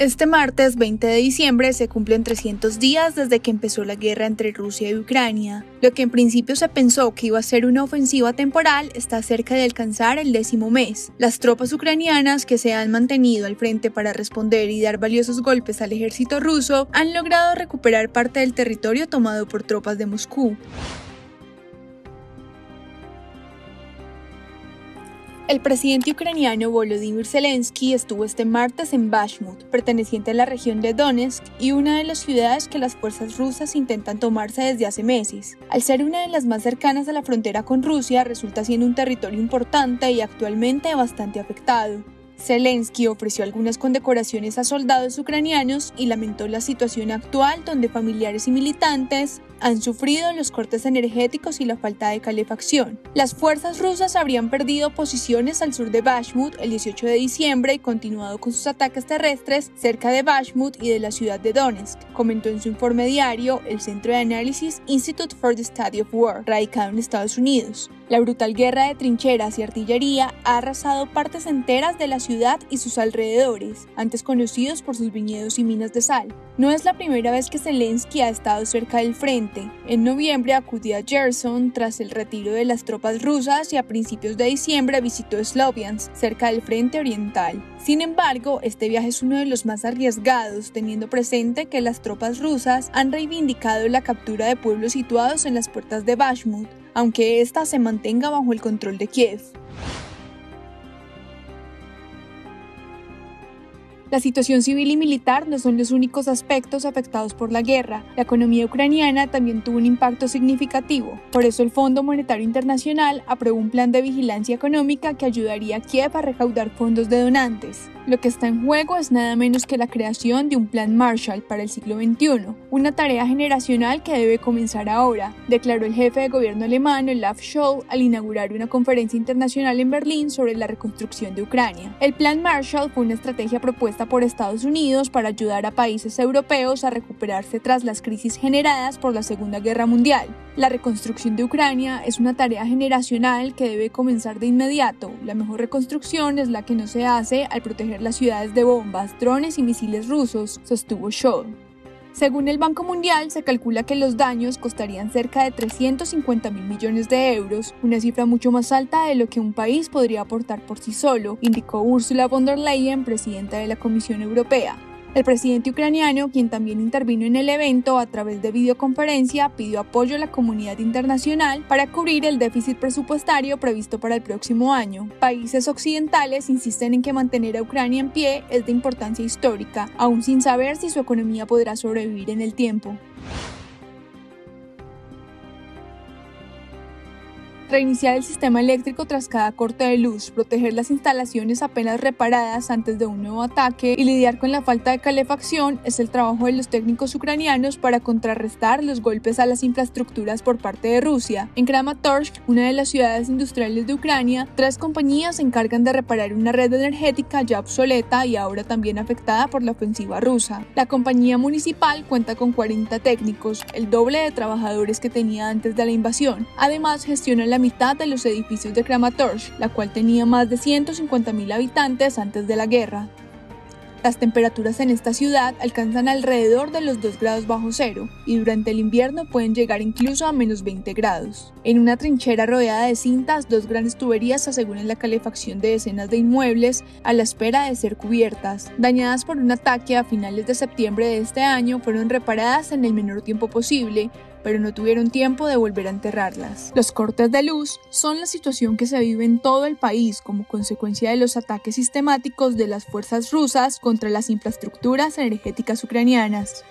Este martes 20 de diciembre se cumplen 300 días desde que empezó la guerra entre Rusia y Ucrania. Lo que en principio se pensó que iba a ser una ofensiva temporal está cerca de alcanzar el décimo mes. Las tropas ucranianas que se han mantenido al frente para responder y dar valiosos golpes al ejército ruso han logrado recuperar parte del territorio tomado por tropas de Moscú. El presidente ucraniano Volodymyr Zelensky estuvo este martes en Bashmut, perteneciente a la región de Donetsk y una de las ciudades que las fuerzas rusas intentan tomarse desde hace meses. Al ser una de las más cercanas a la frontera con Rusia, resulta siendo un territorio importante y actualmente bastante afectado. Zelensky ofreció algunas condecoraciones a soldados ucranianos y lamentó la situación actual donde familiares y militantes han sufrido los cortes energéticos y la falta de calefacción. Las fuerzas rusas habrían perdido posiciones al sur de Bashmut el 18 de diciembre y continuado con sus ataques terrestres cerca de Bashmut y de la ciudad de Donetsk, comentó en su informe diario el Centro de Análisis Institute for the Study of War, radicado en Estados Unidos. La brutal guerra de trincheras y artillería ha arrasado partes enteras de la ciudad y sus alrededores, antes conocidos por sus viñedos y minas de sal. No es la primera vez que Zelensky ha estado cerca del frente. En noviembre acudió a Gerson tras el retiro de las tropas rusas y a principios de diciembre visitó Sloviansk, cerca del frente oriental. Sin embargo, este viaje es uno de los más arriesgados, teniendo presente que las tropas rusas han reivindicado la captura de pueblos situados en las puertas de Bashmut, aunque ésta se mantenga bajo el control de Kiev. La situación civil y militar no son los únicos aspectos afectados por la guerra. La economía ucraniana también tuvo un impacto significativo. Por eso el Fondo Monetario Internacional aprobó un plan de vigilancia económica que ayudaría a Kiev a recaudar fondos de donantes. Lo que está en juego es nada menos que la creación de un plan Marshall para el siglo XXI, una tarea generacional que debe comenzar ahora, declaró el jefe de gobierno alemán Olaf Scholz al inaugurar una conferencia internacional en Berlín sobre la reconstrucción de Ucrania. El plan Marshall fue una estrategia por Estados Unidos para ayudar a países europeos a recuperarse tras las crisis generadas por la Segunda Guerra Mundial. La reconstrucción de Ucrania es una tarea generacional que debe comenzar de inmediato. La mejor reconstrucción es la que no se hace al proteger las ciudades de bombas, drones y misiles rusos, sostuvo Shaw. Según el Banco Mundial, se calcula que los daños costarían cerca de 350 mil millones de euros, una cifra mucho más alta de lo que un país podría aportar por sí solo, indicó Ursula von der Leyen, presidenta de la Comisión Europea. El presidente ucraniano, quien también intervino en el evento a través de videoconferencia, pidió apoyo a la comunidad internacional para cubrir el déficit presupuestario previsto para el próximo año. Países occidentales insisten en que mantener a Ucrania en pie es de importancia histórica, aún sin saber si su economía podrá sobrevivir en el tiempo. Reiniciar el sistema eléctrico tras cada corte de luz, proteger las instalaciones apenas reparadas antes de un nuevo ataque y lidiar con la falta de calefacción es el trabajo de los técnicos ucranianos para contrarrestar los golpes a las infraestructuras por parte de Rusia. En Kramatorsk, una de las ciudades industriales de Ucrania, tres compañías se encargan de reparar una red energética ya obsoleta y ahora también afectada por la ofensiva rusa. La compañía municipal cuenta con 40 técnicos, el doble de trabajadores que tenía antes de la invasión. Además, gestiona la mitad de los edificios de Kramatorsk, la cual tenía más de 150.000 habitantes antes de la guerra. Las temperaturas en esta ciudad alcanzan alrededor de los 2 grados bajo cero y durante el invierno pueden llegar incluso a menos 20 grados. En una trinchera rodeada de cintas, dos grandes tuberías aseguran la calefacción de decenas de inmuebles a la espera de ser cubiertas. Dañadas por un ataque a finales de septiembre de este año, fueron reparadas en el menor tiempo posible pero no tuvieron tiempo de volver a enterrarlas. Los cortes de luz son la situación que se vive en todo el país como consecuencia de los ataques sistemáticos de las fuerzas rusas contra las infraestructuras energéticas ucranianas.